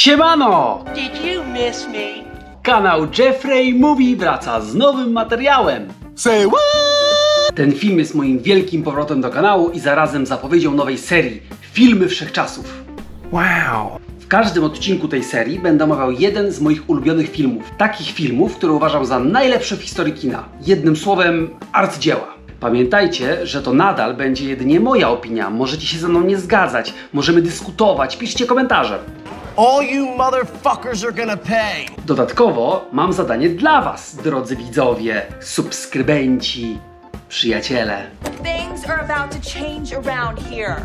Siemano! Did you miss me? Kanał Jeffrey Mówi wraca z nowym materiałem. Say what? Ten film jest moim wielkim powrotem do kanału i zarazem zapowiedzią nowej serii Filmy Wszechczasów. Wow. W każdym odcinku tej serii będę omawiał jeden z moich ulubionych filmów. Takich filmów, które uważam za najlepsze w historii kina. Jednym słowem, arcydzieła. Pamiętajcie, że to nadal będzie jedynie moja opinia. Możecie się ze mną nie zgadzać, możemy dyskutować, piszcie komentarze. All you motherfuckers are gonna pay. Dodatkowo mam zadanie dla Was, drodzy widzowie, subskrybenci, przyjaciele. Things are about to change around here.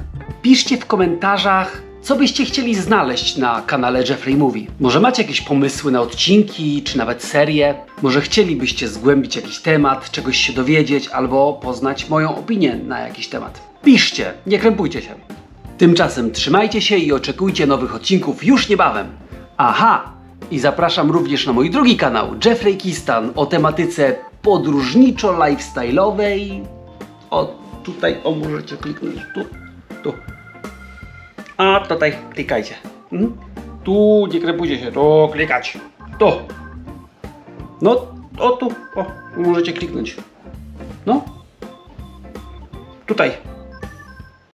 Piszcie w komentarzach, co byście chcieli znaleźć na kanale Jeffrey Movie. Może macie jakieś pomysły na odcinki, czy nawet serie? Może chcielibyście zgłębić jakiś temat, czegoś się dowiedzieć, albo poznać moją opinię na jakiś temat? Piszcie, nie krępujcie się. Tymczasem trzymajcie się i oczekujcie nowych odcinków już niebawem. Aha! I zapraszam również na mój drugi kanał, Jeffrey Kistan, o tematyce podróżniczo-lifestyle'owej. O, tutaj, o, możecie kliknąć tu, tu. A tutaj klikajcie. Mhm. Tu nie krępujcie się, tu klikać. Tu. No, o tu, o, możecie kliknąć. No. Tutaj.